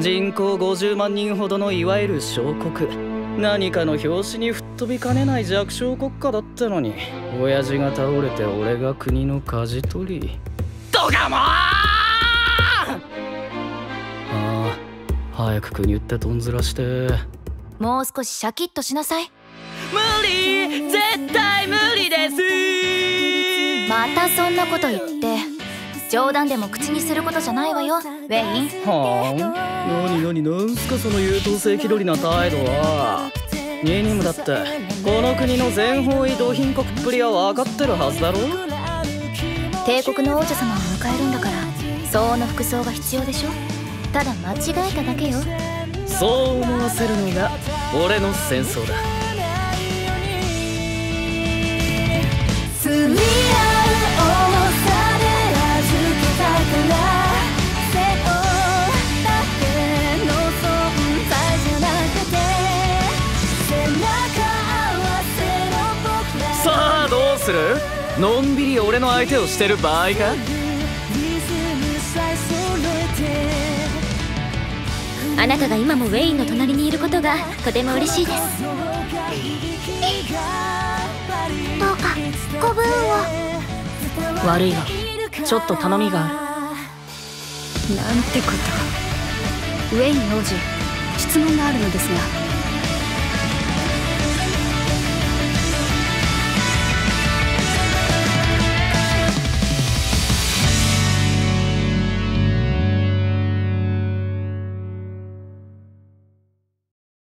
人口50万人ほどのいわゆる小国。何かの拍子に吹っ飛びかねない弱小国家だったのに。親父が倒れて俺が国の舵取り。とかもああ早く国ってとんずらして。もう少しシャキッとしなさい。無理！絶対無理です！またそんなこと言って冗談でも口にすることじゃないわよ。ウェインはあ。何何なんすかその優等生気取りな態度は。ニニムだってこの国の全方位同貧国っぷりは分かってるはずだろ。帝国の王女様を迎えるんだから相応の服装が必要でしょ。ただ間違えただけよ。そう思わせるのが俺の戦争だする？のんびり俺の相手をしてる場合か？あなたが今もウェインの隣にいることがとても嬉しいです。どうかご分を。悪いがちょっと頼みがある。なんてこと。ウェイン王子質問があるのですが